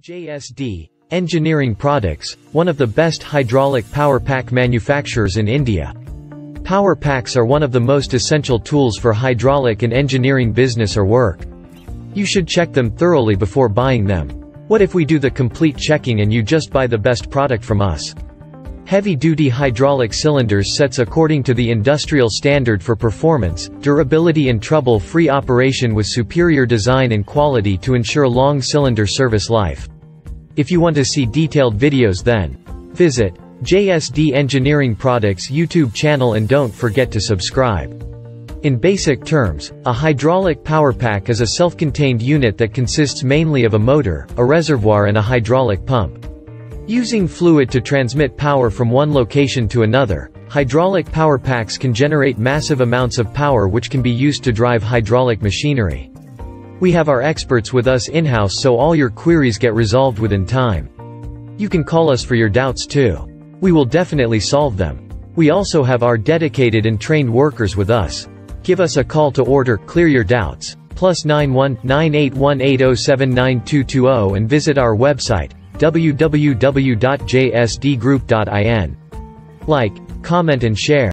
JSD Engineering Products, one of the best hydraulic power pack manufacturers in India. Power packs are one of the most essential tools for hydraulic and engineering business or work. You should check them thoroughly before buying them. What if we do the complete checking and you just buy the best product from us? Heavy-duty hydraulic cylinders sets according to the industrial standard for performance, durability and trouble-free operation with superior design and quality to ensure long cylinder service life. If you want to see detailed videos then visit JSD Engineering Products YouTube channel and don't forget to subscribe. In basic terms, a hydraulic power pack is a self-contained unit that consists mainly of a motor, a reservoir and a hydraulic pump. Using fluid to transmit power from one location to another, hydraulic power packs can generate massive amounts of power which can be used to drive hydraulic machinery. We have our experts with us in-house so all your queries get resolved within time. You can call us for your doubts too. We will definitely solve them. We also have our dedicated and trained workers with us. Give us a call to order, clear your doubts. Plus 91 98180792220 and visit our website, www.jsdgroup.in. Like, comment and share.